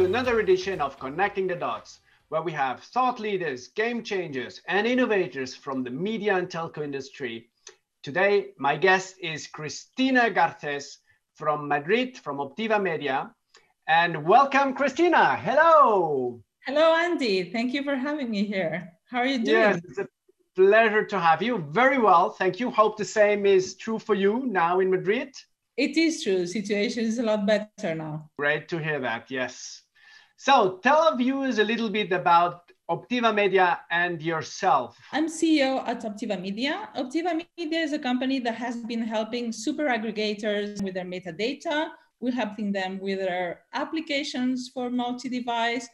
to another edition of Connecting the Dots, where we have thought leaders, game changers, and innovators from the media and telco industry. Today, my guest is Cristina Garces from Madrid, from Optiva Media. And welcome, Cristina. Hello. Hello, Andy. Thank you for having me here. How are you doing? Yes, it's a pleasure to have you. Very well. Thank you. Hope the same is true for you now in Madrid. It is true. Situation is a lot better now. Great to hear that. Yes. So tell our viewers a little bit about Optiva Media and yourself. I'm CEO at Optiva Media. Optiva Media is a company that has been helping super aggregators with their metadata. We're helping them with their applications for multi-device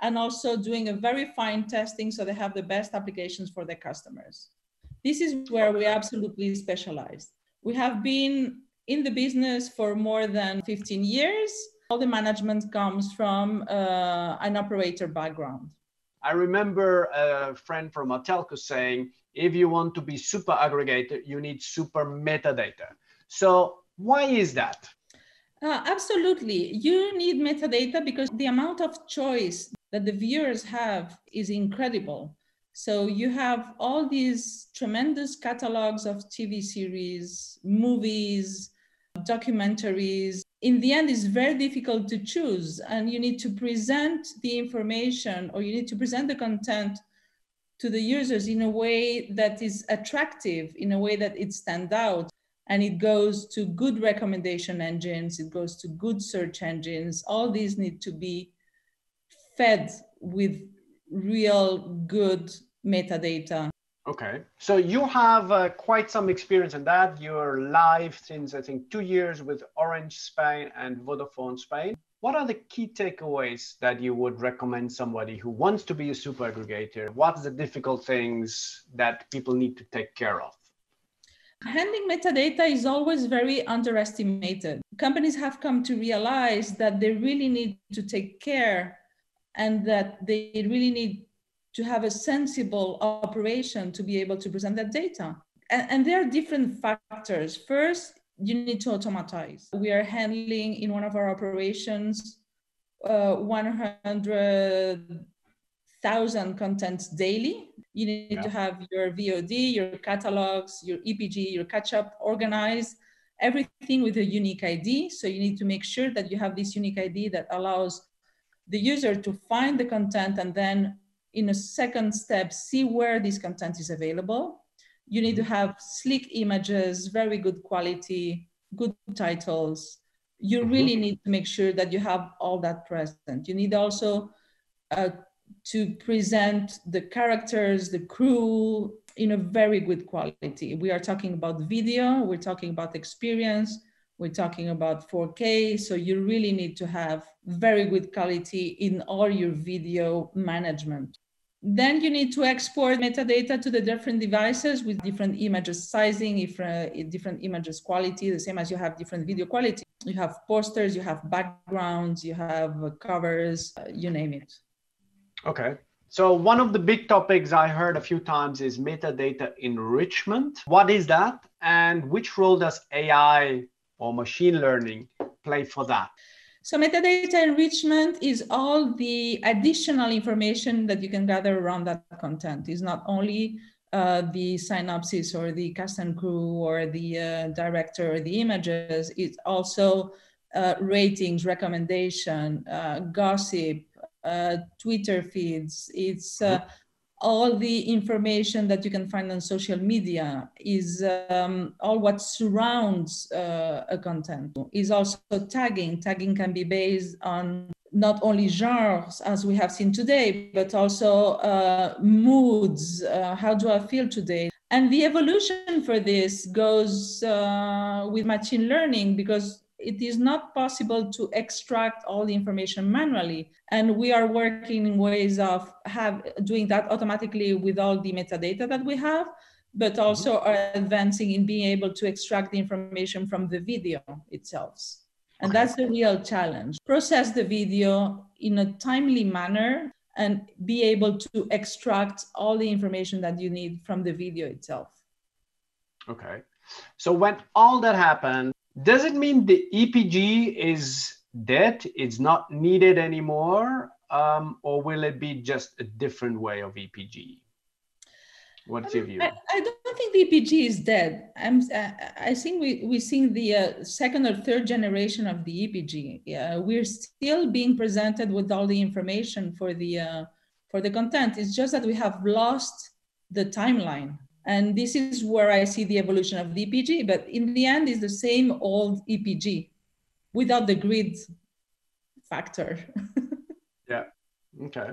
and also doing a very fine testing so they have the best applications for their customers. This is where we absolutely specialize. We have been in the business for more than 15 years. All the management comes from uh, an operator background. I remember a friend from Atelco saying, if you want to be super aggregator, you need super metadata. So why is that? Uh, absolutely. You need metadata because the amount of choice that the viewers have is incredible. So you have all these tremendous catalogs of TV series, movies, documentaries. In the end, it's very difficult to choose, and you need to present the information or you need to present the content to the users in a way that is attractive, in a way that it stands out. And it goes to good recommendation engines, it goes to good search engines. All these need to be fed with real good metadata Okay, so you have uh, quite some experience in that. You're live since I think two years with Orange Spain and Vodafone Spain. What are the key takeaways that you would recommend somebody who wants to be a super aggregator? What's the difficult things that people need to take care of? Handling metadata is always very underestimated. Companies have come to realize that they really need to take care and that they really need to have a sensible operation to be able to present that data. And, and there are different factors. First, you need to automatize. We are handling in one of our operations uh, 100,000 contents daily. You need yeah. to have your VOD, your catalogs, your EPG, your catch up organized, everything with a unique ID. So you need to make sure that you have this unique ID that allows the user to find the content and then in a second step, see where this content is available. You need to mm-hmm. have sleek images, very good quality, good titles. You mm-hmm. really need to make sure that you have all that present. You need also uh, to present the characters, the crew in a very good quality. We are talking about video, we're talking about experience, we're talking about 4K. So you really need to have very good quality in all your video management. Then you need to export metadata to the different devices with different images sizing, different, different images quality, the same as you have different video quality. You have posters, you have backgrounds, you have covers, uh, you name it. Okay. So one of the big topics I heard a few times is metadata enrichment. What is that? And which role does AI or machine learning play for that? So metadata enrichment is all the additional information that you can gather around that content. Is not only uh, the synopsis or the cast and crew or the uh, director or the images. It's also uh, ratings, recommendation, uh, gossip, uh, Twitter feeds. It's uh, all the information that you can find on social media is um, all what surrounds uh, a content. Is also tagging. Tagging can be based on not only genres as we have seen today but also uh, moods uh, how do i feel today? And the evolution for this goes uh, with machine learning because it is not possible to extract all the information manually. And we are working in ways of have doing that automatically with all the metadata that we have but mm-hmm. also are advancing in being able to extract the information from the video itself. And that's the real challenge. Process the video in a timely manner and be able to extract all the information that you need from the video itself. Okay. So when all that happened does it mean the EPG is dead? It's not needed anymore? Um, or will it be just a different way of EPG? What's your view? I, I, don't think the EPG is dead. I'm, I think we, we're the uh, second or third generation of the EPG. We're still being presented with all the information for the, uh, for the content. It's just that we have lost the timeline. And this is where I see the evolution of the EPG. But in the end, it's the same old EPG without the grid factor. yeah. Okay.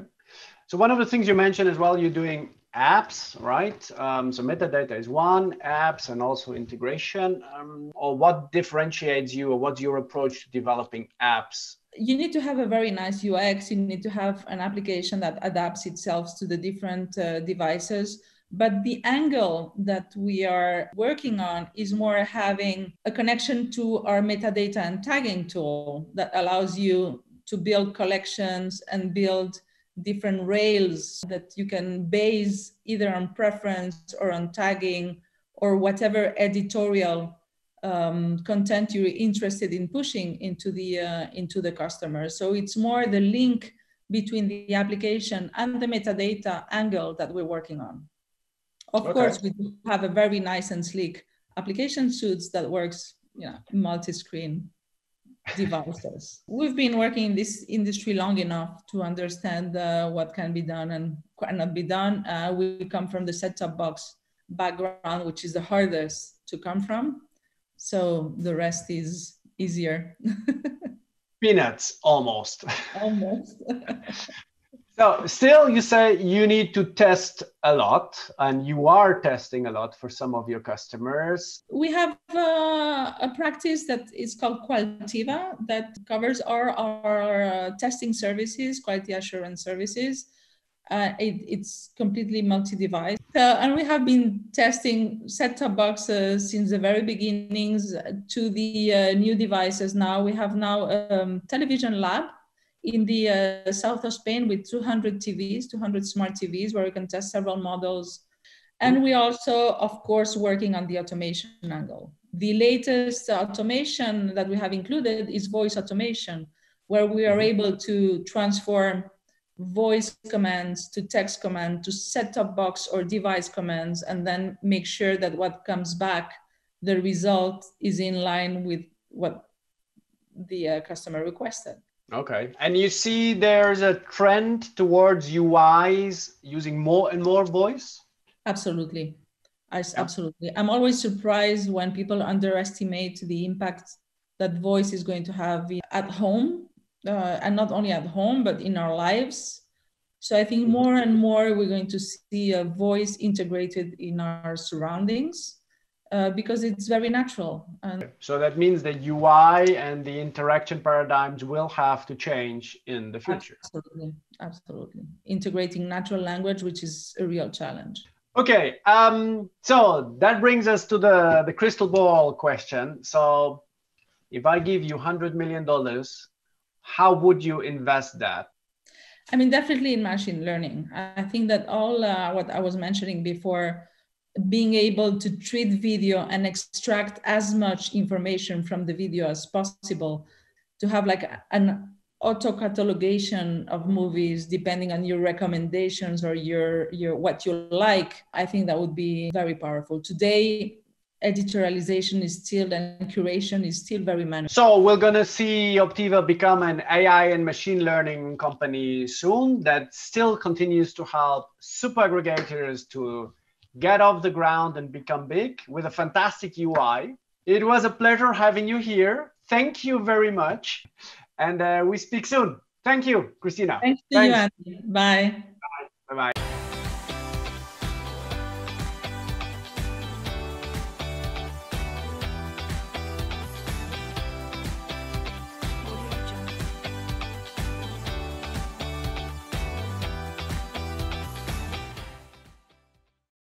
So one of the things you mentioned as well, you're doing apps, right? Um, so metadata is one, apps, and also integration. Um, or what differentiates you, or what's your approach to developing apps? You need to have a very nice UX. You need to have an application that adapts itself to the different uh, devices. But the angle that we are working on is more having a connection to our metadata and tagging tool that allows you to build collections and build different rails that you can base either on preference or on tagging or whatever editorial um, content you're interested in pushing into the uh, into the customer. So it's more the link between the application and the metadata angle that we're working on. Of okay. course, we do have a very nice and sleek application suites that works, you know, multi-screen devices. We've been working in this industry long enough to understand uh, what can be done and cannot be done. Uh, we come from the set-top box background, which is the hardest to come from. So the rest is easier. Peanuts, almost. Almost. So still you say you need to test a lot and you are testing a lot for some of your customers. We have uh, a practice that is called Qualtiva that covers our, our uh, testing services, quality assurance services. Uh, it, it's completely multi-device. And we have been testing set-top boxes since the very beginnings to the uh, new devices now. We have now a um, television lab in the uh, south of Spain with 200 TVs, 200 smart TVs, where we can test several models. And we also, of course, working on the automation angle. The latest automation that we have included is voice automation, where we are mm-hmm. able to transform voice commands to text command to set-top box or device commands, and then make sure that what comes back, the result is in line with what the uh, customer requested. Okay. And you see there's a trend towards UIs using more and more voice? Absolutely. I, yeah. Absolutely. I'm always surprised when people underestimate the impact that voice is going to have at home, uh, and not only at home, but in our lives. So I think mm-hmm. more and more we're going to see a voice integrated in our surroundings uh, because it's very natural. And so that means the UI and the interaction paradigms will have to change in the future. Absolutely, absolutely. Integrating natural language, which is a real challenge. Okay, um, so that brings us to the, the crystal ball question. So if I give you $100 million, how would you invest that? I mean, definitely in machine learning. I think that all uh, what I was mentioning before being able to treat video and extract as much information from the video as possible to have like an auto catalogation of movies depending on your recommendations or your your what you like i think that would be very powerful today editorialization is still and curation is still very manual. So we're to see Optiva become an AI and machine learning company soon that still continues to help super aggregators to get off the ground and become big with a fantastic UI. It was a pleasure having you here. Thank you very much. And uh, we speak soon. Thank you, Cristina. Thanks to Thanks. you, Andy. Bye. Bye bye.